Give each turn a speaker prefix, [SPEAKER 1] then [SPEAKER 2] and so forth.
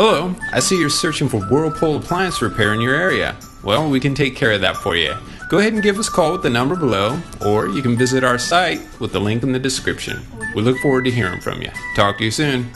[SPEAKER 1] Hello, I see you're searching for Whirlpool appliance repair in your area. Well, we can take care of that for you. Go ahead and give us a call with the number below, or you can visit our site with the link in the description. We look forward to hearing from you. Talk to you soon.